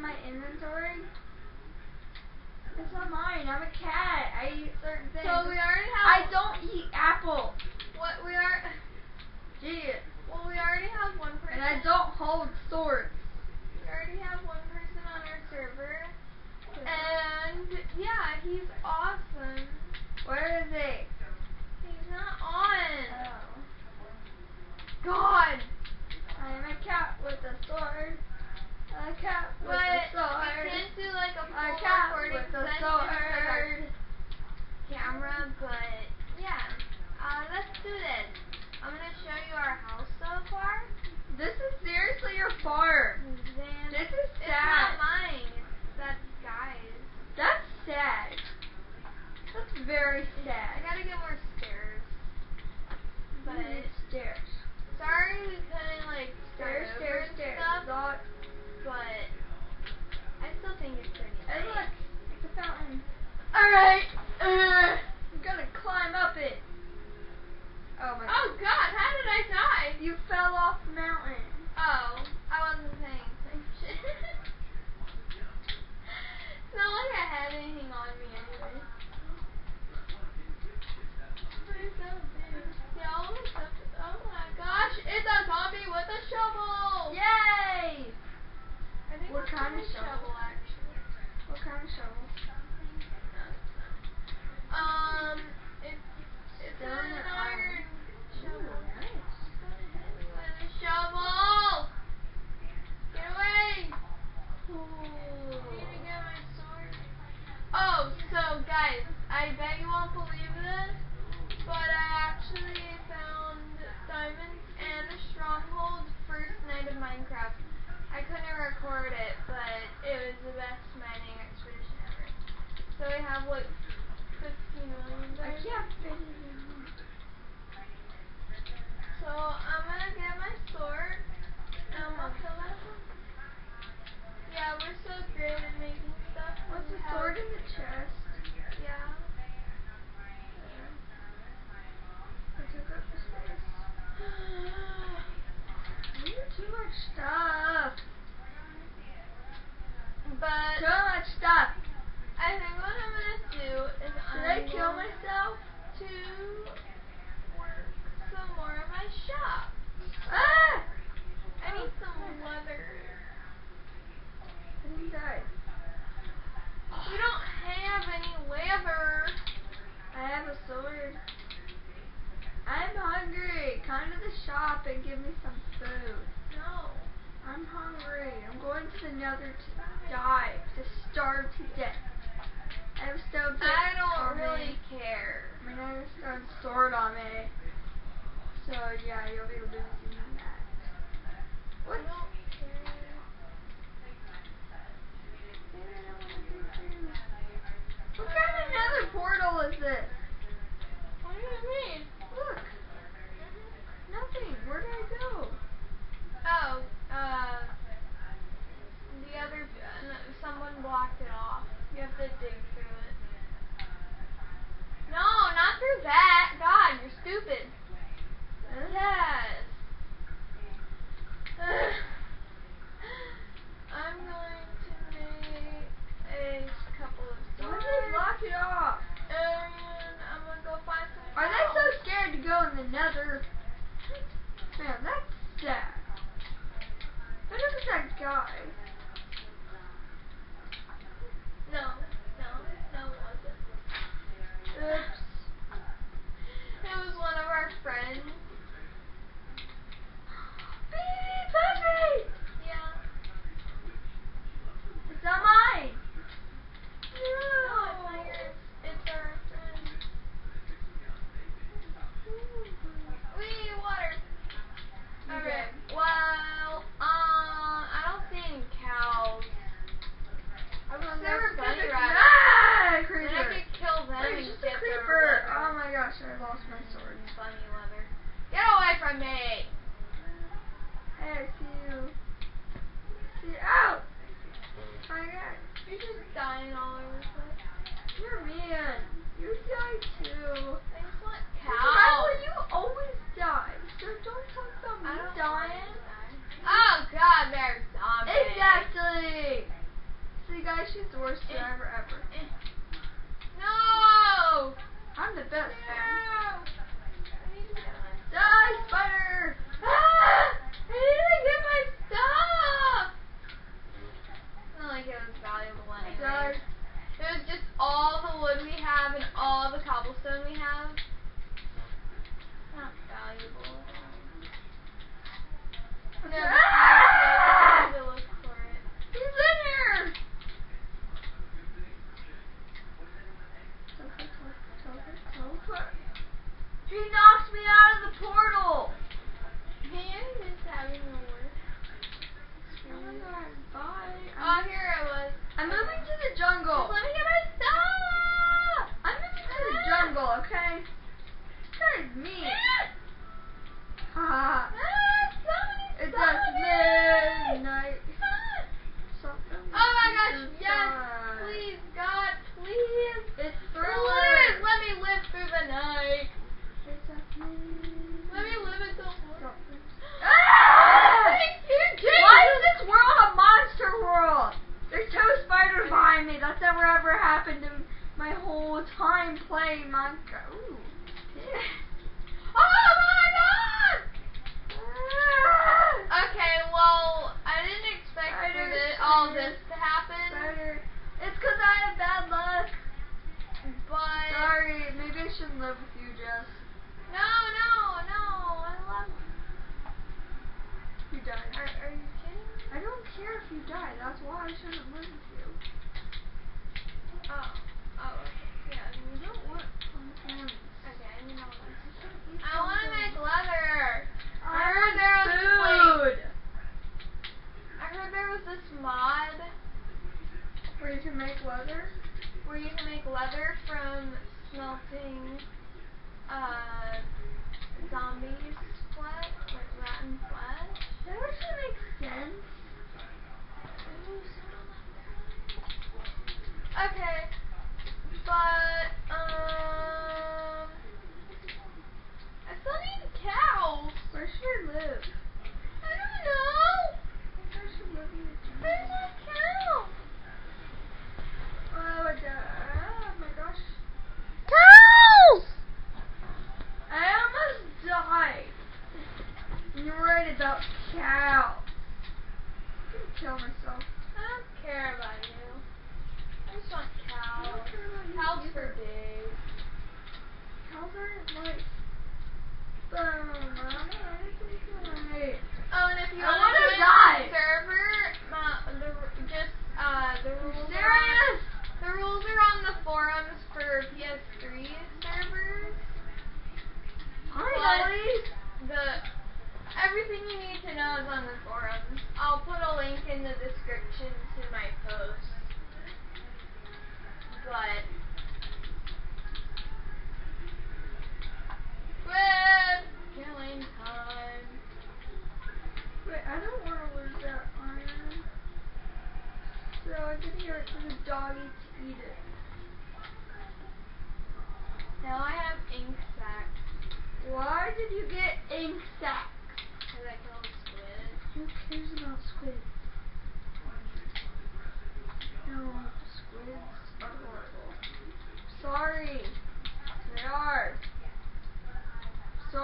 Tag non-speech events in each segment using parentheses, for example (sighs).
my inventory? It's not mine. I'm a cat. I eat certain things. So we already have. I don't eat apple. What we are? Gee. Well, we already have one person. And I don't hold swords. We already have one person on our server. And yeah, he's awesome. Where is he? He's not on. Oh. God. I am a cat with a sword. A with a with camera, but yeah. Uh, let's do this. I'm gonna show you our house so far. This is seriously your farm. This is sad. It's not mine. Guy's. That's sad. That's very sad. I gotta get more stairs. But stairs. Sorry we couldn't like stairs, stairs, stairs but I still think it's pretty. Nice. Hey, look, it's a fountain. All right, uh, I'm gonna close. teleporter? He knocked me out of the portal! Man is having the worst. Someone. Oh, here I was. I'm moving to the jungle. Just let me get my stuff! I'm moving to the jungle, okay? That is me. (laughs) Ah. ever happened in my whole time playing Minecraft. Ooh. Oh my god! Ah! Okay, well, I didn't expect better, this, all this to happen. Better. It's because I have bad luck. But. Sorry, maybe I shouldn't live with you, Jess. No, no, no. I love you. You died. Are, are you kidding me? I don't care if you die. That's why I shouldn't live with you.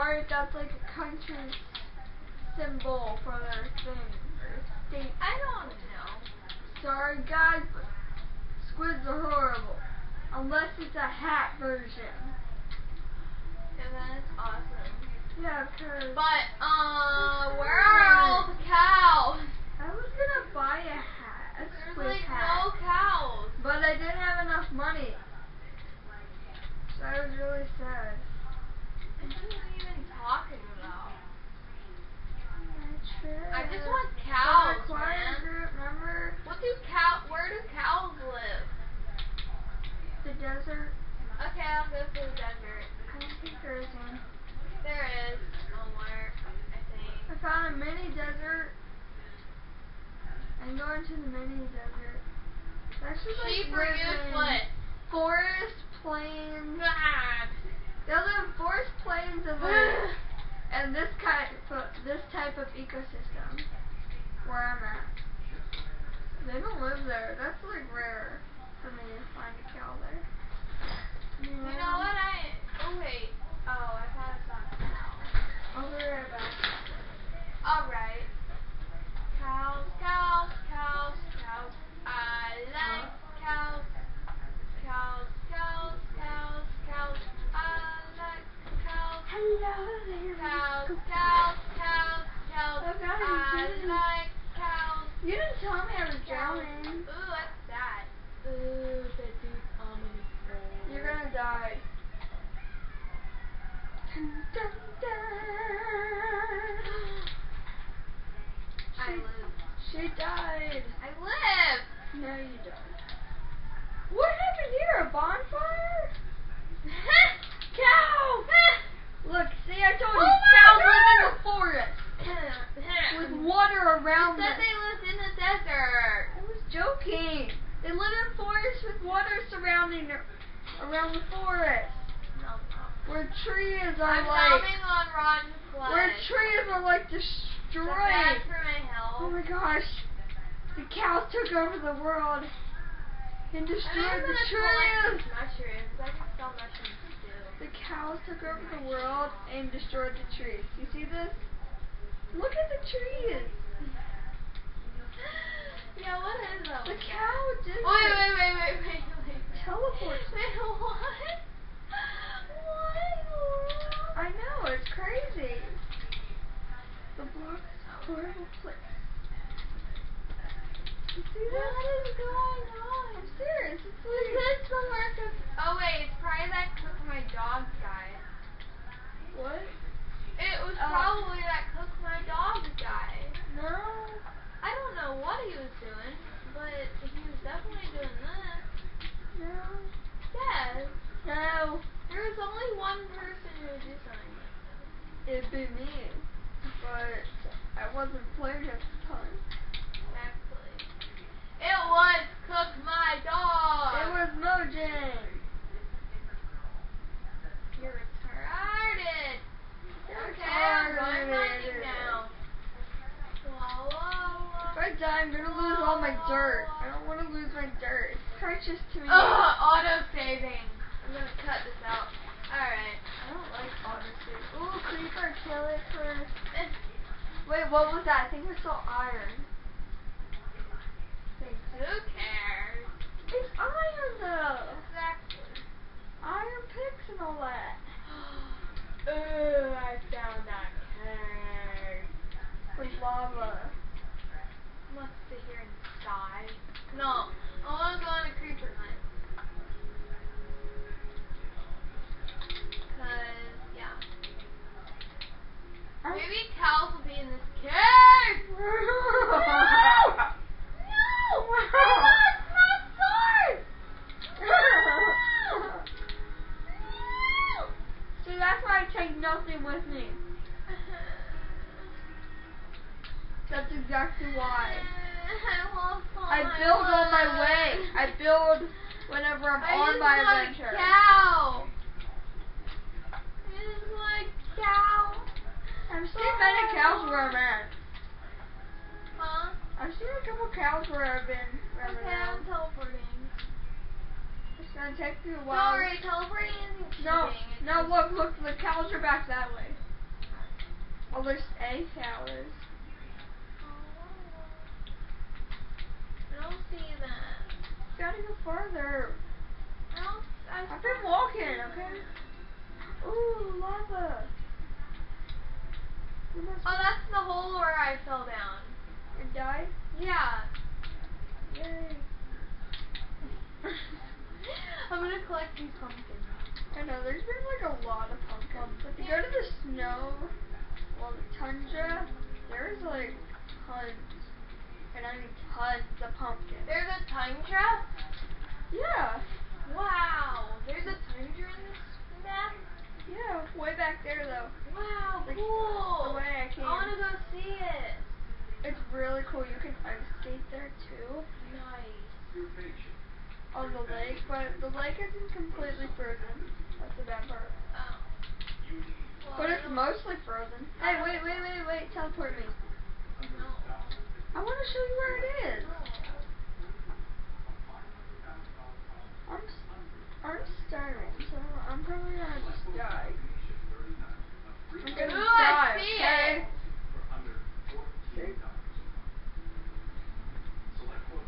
Sorry that's like a country symbol for their thing or state. I don't know. Sorry guys, but squids are horrible. Unless it's a hat version. And then it's awesome. Yeah, cause But uh, where are all the cows? I was gonna buy a hat, a There's squid like hat. no cows. But I didn't have enough money. So I was really sad. What are you even talking about? I just want cows, man. group, remember What do cow? Where do cows live? the desert? Okay, I'll go to the desert. I don't think there is one. There is somewhere, I think. I found a mini desert. I'm going to the mini desert. That's just like Sheep are live in. Forest, plains. God. They live forest, plains, and like (sighs) (laughs) and this kind this type of ecosystem where I'm at. They don't live there. That's like rare for me to find a cow there. You know what I? Oh wait. Oh, I thought I saw a cow. I'll be right back. All right. You didn't tell me I was drowning. Ooh, what's that? Ooh, the deep ominous You're gonna die. Dun, dun, dun. (gasps) I She- live. She died. I live. No, you don't. What happened here? A bonfire? (laughs) Cow! (laughs) Look, see, I told you, Oh my cows live in the forest with (laughs) water around said them. they lived in the desert. I was joking. They live in forests with water surrounding their, around the forest, No, no. where trees are I'm like on rotten flesh. where trees are like that bad destroyed. for my health? Oh my gosh, the cows took over the world and destroyed the trees. mushrooms. I can sell mushrooms too. The cows took over the world and destroyed the trees. You see this? Look at the trees. (gasps) Yeah, what is that? The cow Wait, did wait, wait, wait, wait, wait. Teleports. (laughs) Wait, what? What? I know, it's crazy. The block is a horrible place. You see What that? is going on? I'm serious. It's Is this the mark of? Oh wait, it's probably that cook my dog guy. what? It was Oh. probably that cook my dog guy. No. I don't know what he was doing, but he was definitely doing this. No. Yes. No. There was only one person who would do something like this. It'd be me. But I wasn't playing at the time. Exactly. It was cook my dog. It was Mojang. You're retarded. You're Okay, I'm going retarded. mining now. La, la, die, I'm gonna lose all my dirt. I don't want to lose my dirt. It's precious to me. Ugh, auto saving. I'm gonna cut this out. Alright. I don't like auto saving. Ooh, creeper, kill it first. Wait, what was that? I think I saw iron. Thanks. Who cares? It's iron though. Exactly. Iron picks and all that. (gasps) Ooh, I found that cave. With lava. Must sit here and die. No, I wanna go on a creeper hunt. Cause, yeah. Maybe cows will be in this cave! (laughs) No! No! I lost my sword! No! See, that's why I take nothing with me. That's exactly why. I build on my way. I build whenever I'm I on my want adventure. a cow. I just want a cow. I've seen many cows where I'm at. Huh? I've seen a couple cows where I've been running Okay, I'm teleporting. It's gonna take me a while. worry, teleporting isn't. No, no, look, look, the cows are back that way. Oh, there's a cow. is. I don't see that. Gotta go farther. I don't. I I've been walking, okay? Ooh, lava. Oh, that's the hole where I fell down. and die? Yeah. Yay. (laughs) I'm gonna collect these pumpkins. I know, there's been like a lot of pumpkins. If you go to the snow, well, the tundra, there's like tons. And I mean tons of pumpkins. There's a tundra. Yeah, Wow. There's a tundra in this map. yeah, way back there though. Wow. Like, Cool. the way I came. I wanna go see it. It's really cool. You can ice skate there too Nice. on the lake, but the lake isn't completely frozen. That's the bad part. Oh. But it's mostly frozen. Hey, wait, wait, wait, wait. Teleport me. No. I want to show you where it is. I'm, s- I'm starving, so I'm probably gonna just die. I'm gonna Ooh, die. I see okay? it.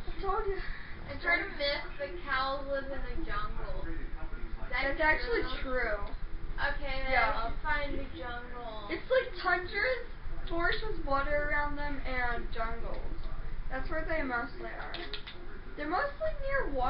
I told you. I try to myth that cows live in the jungle. Is that That's actually true. Okay, then Yeah. I should find the jungle. It's like tundras, forests with water around them, and jungles. That's where they mostly are. They're mostly near water.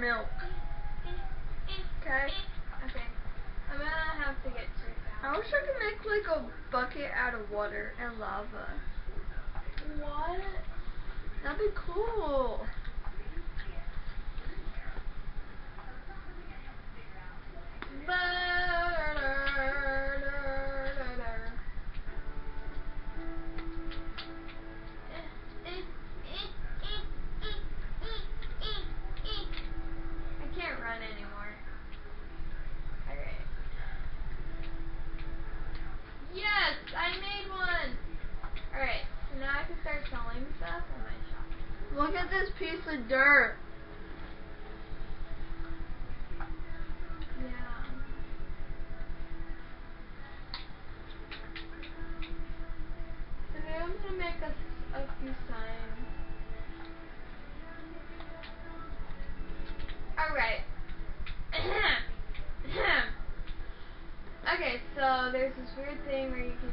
milk. Okay. Okay. I'm gonna have to get two I wish I could make like a bucket out of water and lava. What? That'd be cool. weird thing where you can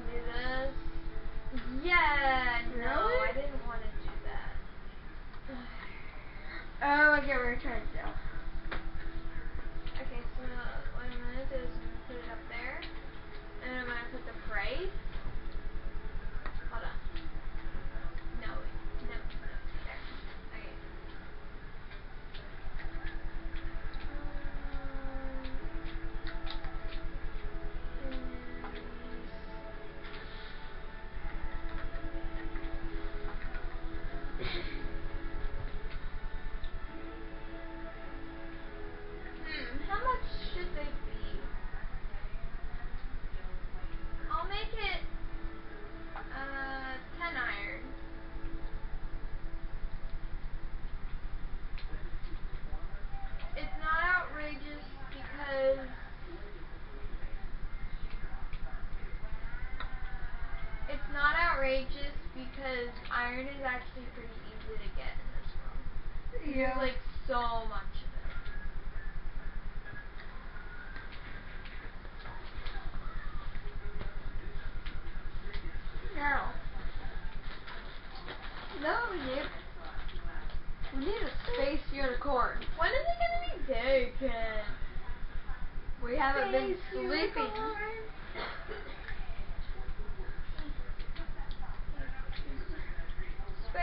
outrageous because iron is actually pretty easy to get in this room. Yeah. There's like so much of it. Now, No, we need we need a space unicorn. When is it gonna be big? We haven't space been sleeping. Unicorn.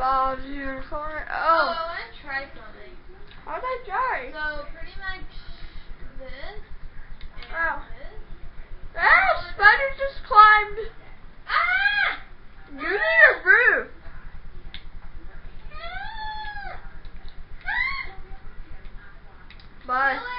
Bob uniform. Oh. So I want to try something. How did I try? So pretty much this. oh. This. Ah! Spider just climbed. Ah! You ah! need a roof. Ah! Ah! Bye.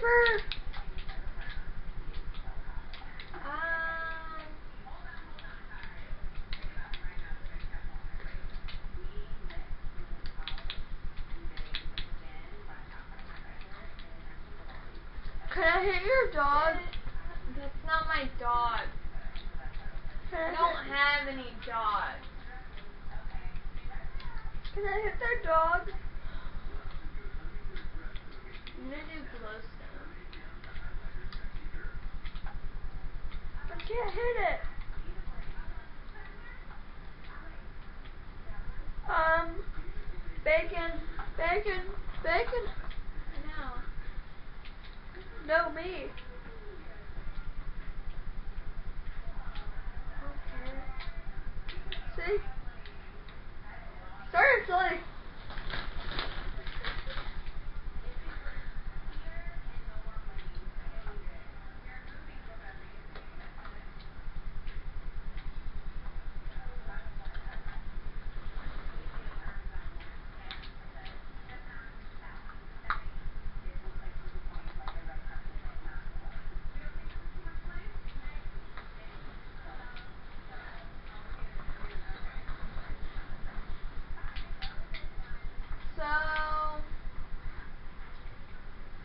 Creeper! Um. Can I hit your dog? That's not my dog. I don't have any dogs. Can I hit their dog? I'm gonna do glowstone. I can't hit it. Um, bacon, bacon, bacon. No. No, me. Okay. See? Seriously. So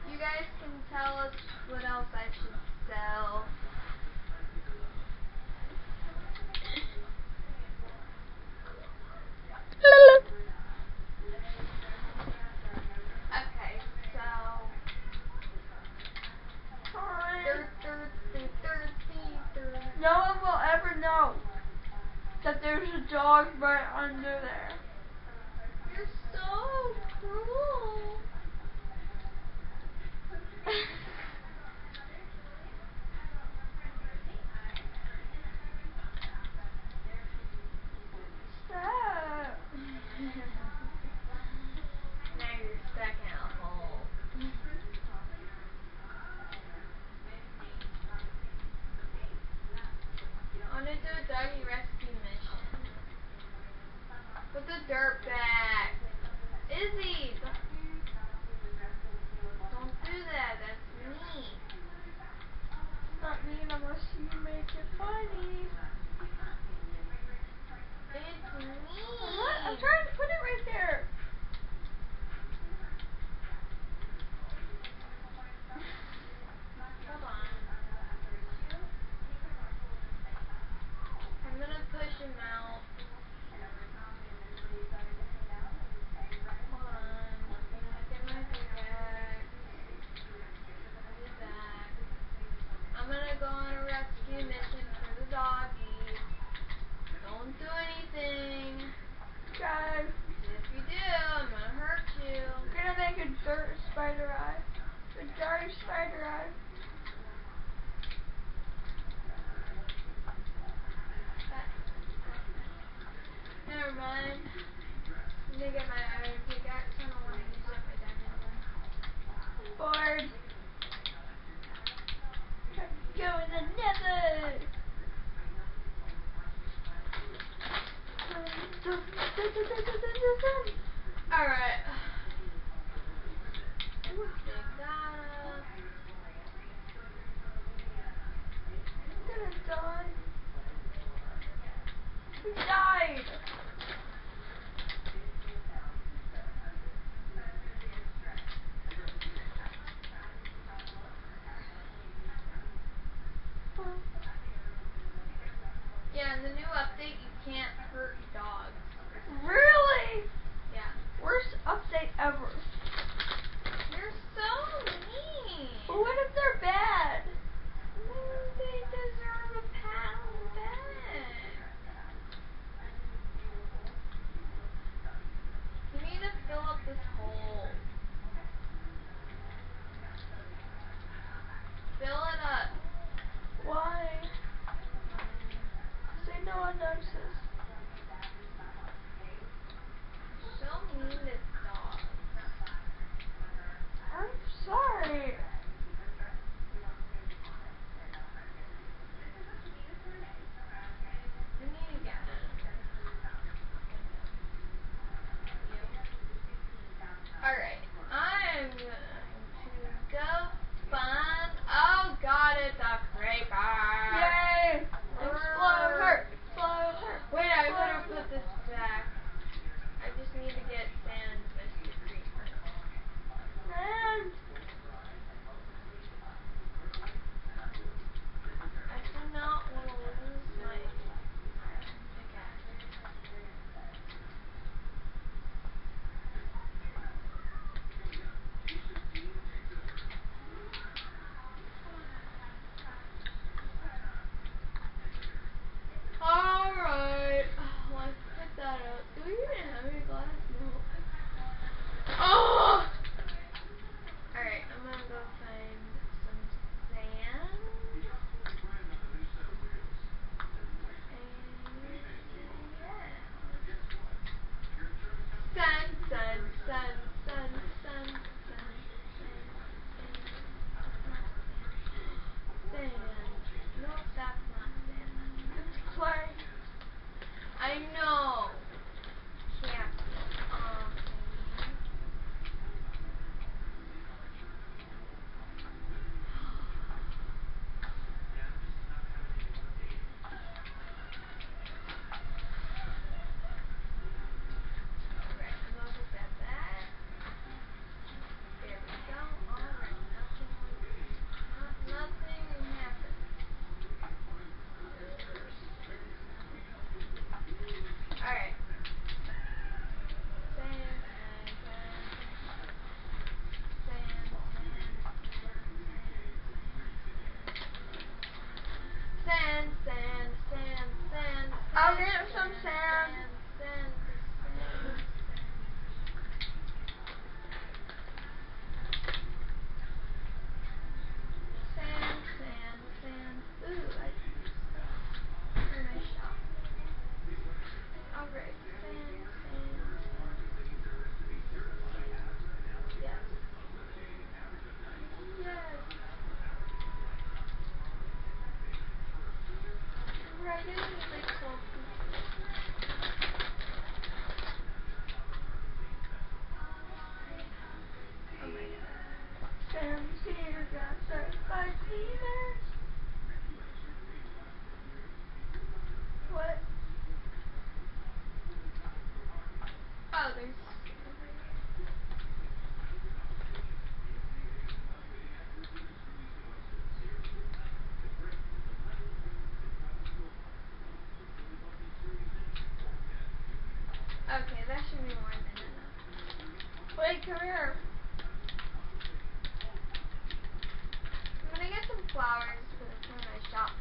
you guys can tell us what else I should sell. Okay, so thir- thir- thir- thir- thir- No one will ever know that there's a dog right under there. You're so cruel. Stop. now you're stuck in a hole. I want to do a doggy rescue mission. Put the dirt back. Izzy, don't, don't do that. That's mean. It's not mean unless you make it funny. It's mean. What? I'm trying to put it right there. Hold on. I'm gonna push him out. Hold on. I'm gonna get my pickaxe. Do that. I'm gonna go on a rescue mission for the doggy. Don't do anything. Guys, If you do, I'm gonna hurt you. I'm gonna make a dirt spider eye. A dirty spider eye. Never mind. I'm gonna up. I'm gonna die. Died. Yeah, in the new update, you can't hurt dogs. Really? Yeah. Worst update ever. You're so mean. But what if they're bad? Mm, They deserve a pat on the back. You need to fill up this hole. Fill it up. Why? Say no one notices. That should be more than enough. Wait, come here. I'm gonna get some flowers for the for my shop.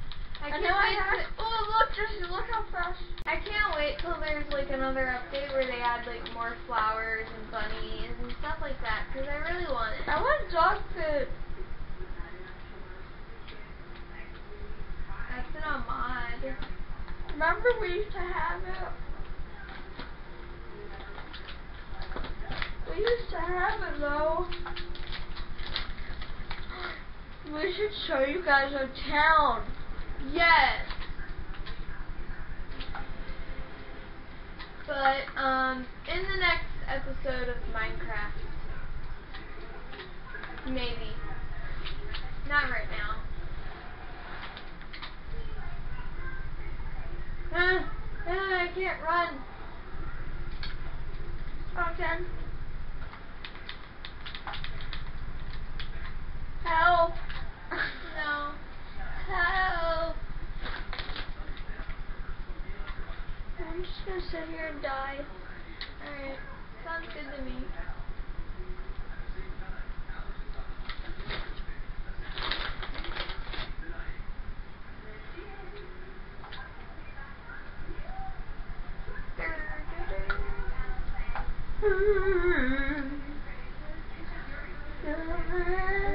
I I can't know I wait have. to, Oh, look, just look how fast. I can't wait till there's like another update where they add like more flowers and bunnies and stuff like that because I really want it. I want dog food. That's in a mod. Remember we used to have it? We used to have it though. We should show you guys our town. Yes. But, um, in the next episode of Minecraft. Maybe. Not right now. Ah, (sighs) ah, I can't run. Oh, 10. Sit here and die. Alright. Sounds good to me.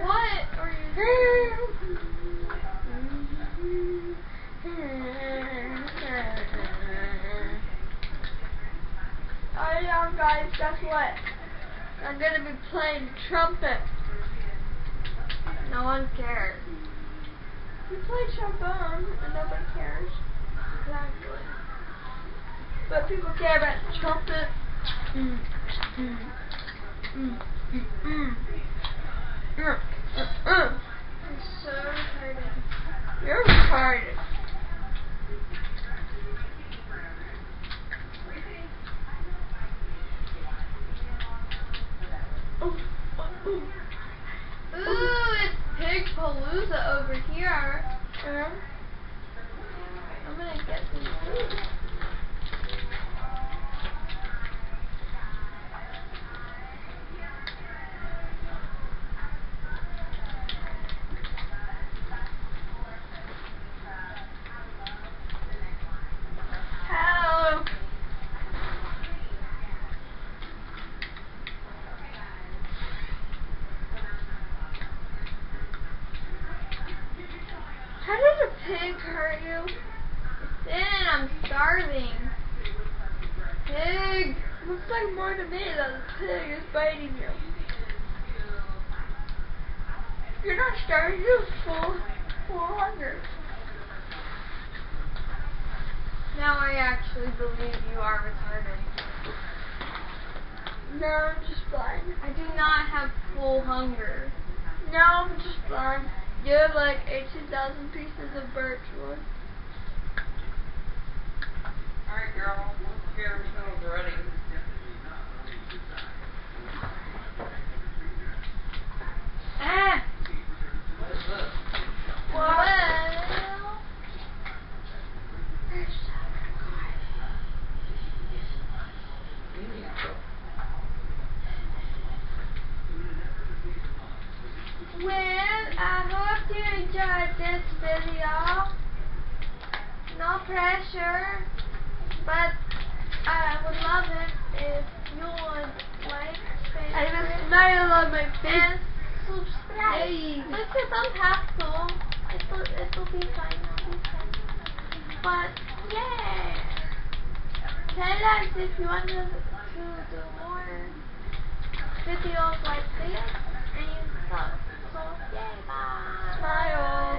What are you Alright, now guys, guess what? I'm gonna be playing trumpet. No one cares. You play trombone and nobody cares. Exactly. But people care about trumpet. Mm, mm, mm, mm, mm. Mm, mm, mm. I'm so retarded. You're retarded. Oh, oh, oh. Ooh, it's Pig Palooza over here. Um, I'm gonna get some food. help. How does a pig hurt you? Then I'm starving. Pig. Looks like more to me that the pig is biting you. You're not starving, you're full, full of hunger. Now I actually believe you are retarded. No, I'm just blind. I do not have full hunger. No, I'm just blind. You have like 18,000 pieces of birch wood. Alright, girl. Here, meals are ready. Ah. What is this? Well. Well, I hope you enjoyed this video. No pressure, but I would love it if you would like, I have a smile on my and face. subscribe. Hey. But you don't have to. It'll, it'll be fine. It'll be fine. But yeah, tell us if you want to, do more videos like this and stuff. So yeah, bye. Bye.